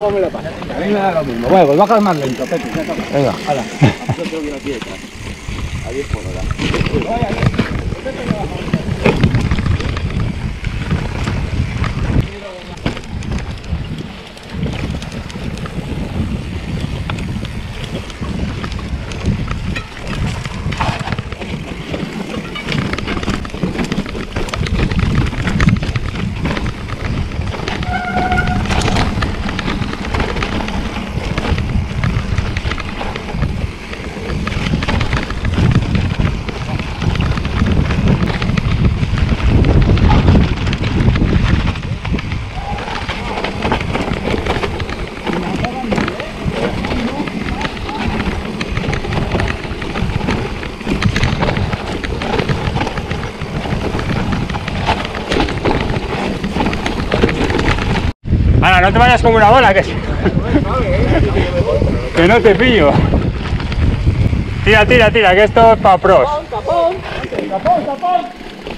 A mí me da lo mismo. Bueno, pues bajas más lento, Pepe. Venga. Hala. Yo tengo que ir aquí detrás. A 10 por hora. No te vayas como una bola, que, que no te pillo. Tira, tira, tira, que esto es para pros.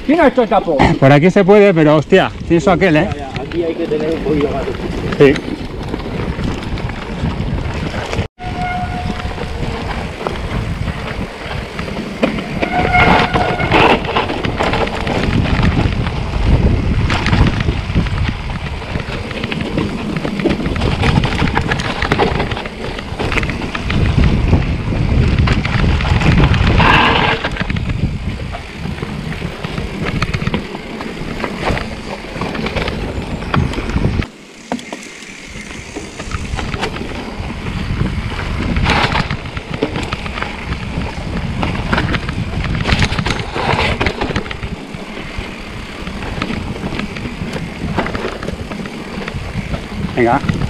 ¿Quién ha hecho el tapón? Por aquí se puede, pero hostia, pienso aquel, ¿eh? Aquí hay que tener un poquillo más Sí. Hang on.